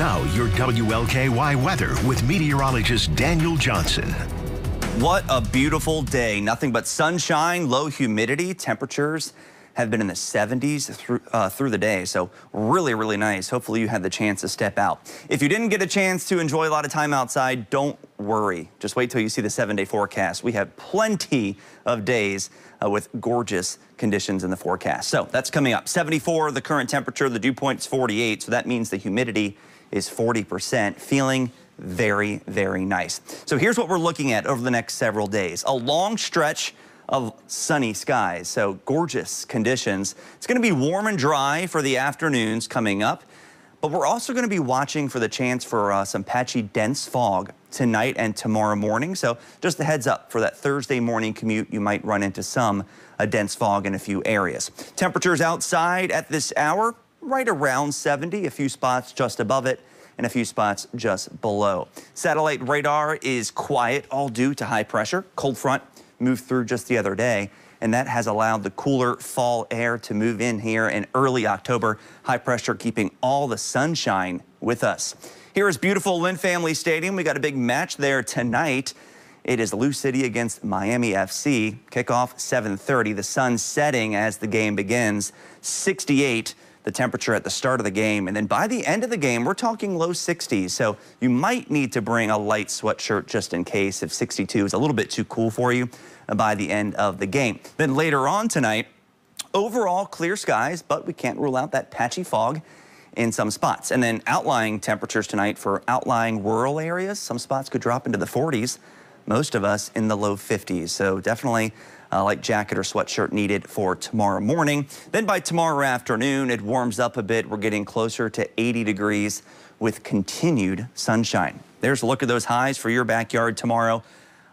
Now, your WLKY weather with meteorologist Daniel Johnson. What a beautiful day. Nothing but sunshine, low humidity, temperatures have been in the 70s through, uh, through the day. So really, really nice. Hopefully you had the chance to step out. If you didn't get a chance to enjoy a lot of time outside, don't worry. Just wait till you see the seven day forecast. We have plenty of days uh, with gorgeous conditions in the forecast. So that's coming up. 74, the current temperature, the dew point is 48. So that means the humidity is 40%, feeling very, very nice. So here's what we're looking at over the next several days. A long stretch of sunny skies. So gorgeous conditions. It's going to be warm and dry for the afternoons coming up. But we're also going to be watching for the chance for uh, some patchy dense fog tonight and tomorrow morning. So just a heads up for that Thursday morning commute, you might run into some uh, dense fog in a few areas. Temperatures outside at this hour, right around 70, a few spots just above it and a few spots just below. Satellite radar is quiet, all due to high pressure. Cold front moved through just the other day, and that has allowed the cooler fall air to move in here in early October. High pressure keeping all the sunshine with us. Here is beautiful Lynn Family Stadium. We got a big match there tonight. It is Lou City against Miami FC. Kickoff 7:30. The sun setting as the game begins. 68 the temperature at the start of the game. And then by the end of the game, we're talking low 60s. So you might need to bring a light sweatshirt just in case if 62 is a little bit too cool for you by the end of the game. Then later on tonight, overall clear skies, but we can't rule out that patchy fog in some spots. And then outlying temperatures tonight for outlying rural areas, some spots could drop into the 40s, most of us in the low 50s. So definitely uh, light jacket or sweatshirt needed for tomorrow morning. Then by tomorrow afternoon, it warms up a bit. We're getting closer to 80 degrees with continued sunshine. There's a look at those highs for your backyard tomorrow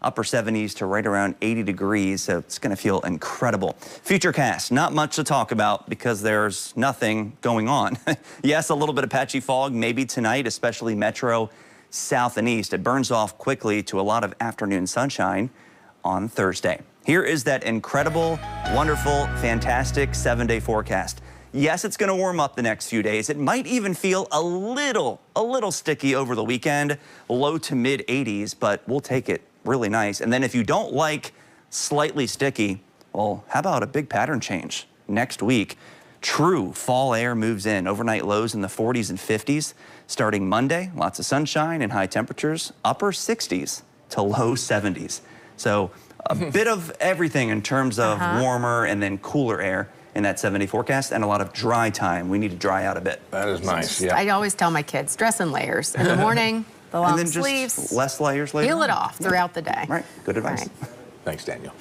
upper 70s to right around 80 degrees, so it's going to feel incredible. Futurecast, not much to talk about because there's nothing going on. yes, a little bit of patchy fog maybe tonight, especially metro south and east. It burns off quickly to a lot of afternoon sunshine on Thursday. Here is that incredible, wonderful, fantastic seven-day forecast. Yes, it's going to warm up the next few days. It might even feel a little, a little sticky over the weekend, low to mid 80s, but we'll take it really nice. And then if you don't like slightly sticky, well, how about a big pattern change next week? True fall air moves in. Overnight lows in the 40s and 50s. Starting Monday, lots of sunshine and high temperatures, upper 60s to low 70s. So a bit of everything in terms of uh -huh. warmer and then cooler air in that 70 forecast and a lot of dry time. We need to dry out a bit. That is nice, yeah. I always tell my kids, dress in layers. In the morning, the long and then sleeves. Just less layers later. Peel it off throughout the day. Right, good advice. Right. Thanks, Daniel.